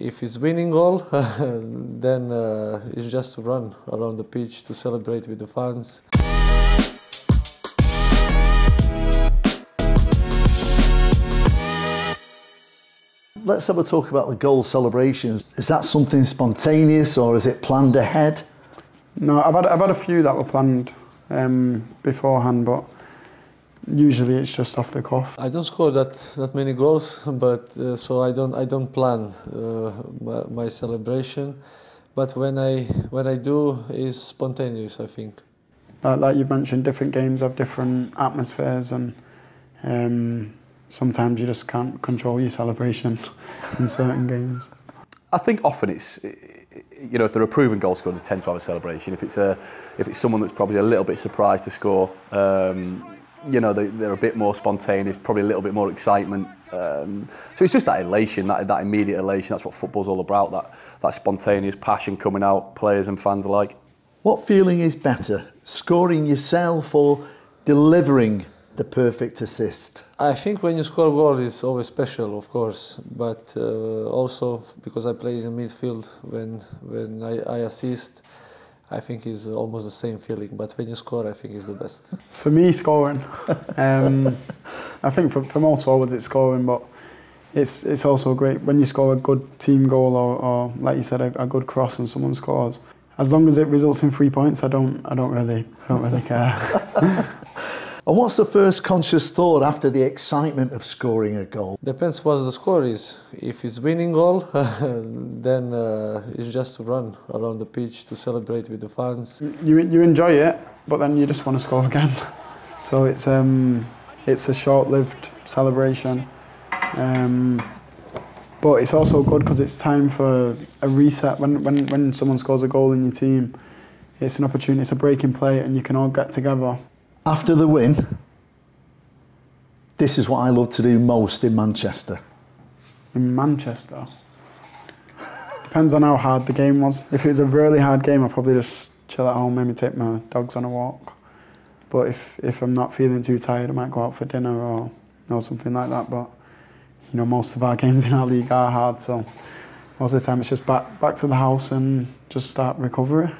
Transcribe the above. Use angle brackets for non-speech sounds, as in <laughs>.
if it's winning goal, <laughs> then uh, it's just to run around the pitch to celebrate with the fans. Let's have a talk about the goal celebrations. Is that something spontaneous or is it planned ahead? No, I've had, I've had a few that were planned um, beforehand, but usually it's just off the cuff. I don't score that, that many goals, <laughs> but uh, so I don't I don't plan uh, my, my celebration. But when I when I do, it's spontaneous. I think. Like, like you've mentioned, different games have different atmospheres, and um, sometimes you just can't control your celebration <laughs> in certain games. I think often it's you know if they're a proven goal scorer, they tend to have a celebration. If it's a if it's someone that's probably a little bit surprised to score. Um, you know, they, they're a bit more spontaneous, probably a little bit more excitement. Um, so it's just that elation, that, that immediate elation. That's what football's all about, that, that spontaneous passion coming out, players and fans alike. What feeling is better, scoring yourself or delivering the perfect assist? I think when you score a goal, it's always special, of course. But uh, also because I play in the midfield, when when I, I assist, I think is almost the same feeling. But when you score, I think is the best. <laughs> For me, scoring. um, I think for, for most forwards, it's scoring, but it's it's also great when you score a good team goal or, or like you said, a, a good cross and someone scores. As long as it results in three points, I don't I don't really I don't really care. <laughs> And what's the first conscious thought after the excitement of scoring a goal? Depends what the score is. If it's winning goal, <laughs> then uh, it's just to run around the pitch to celebrate with the fans. You you enjoy it, but then you just want to score again. <laughs> So it's um it's a short-lived celebration. Um, but it's also good because it's time for a reset. When, when, when someone scores a goal in your team, it's an opportunity, it's a break in play, and you can all get together After the win, this is what I love to do most in Manchester. in Manchester. Depends on how hard the game was. If it was a really hard game, I'll probably just chill at home, maybe take my dogs on a walk. But if, if I'm not feeling too tired, I might go out for dinner or, or something like that. But you know, most of our <laughs> games in our league are hard, so most of the time it's just back back to the house and just start recovery.